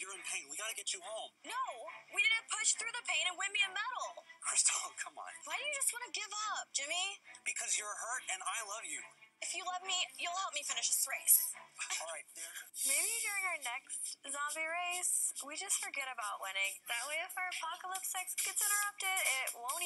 you're in pain. We gotta get you home. No, we need to push through the pain and win me a medal. Crystal, come on. Why do you just want to give up, Jimmy? Because you're hurt and I love you. If you love me, you'll help me finish this race. All right, there. Maybe during our next zombie race, we just forget about winning. That way, if our apocalypse sex gets interrupted, it won't.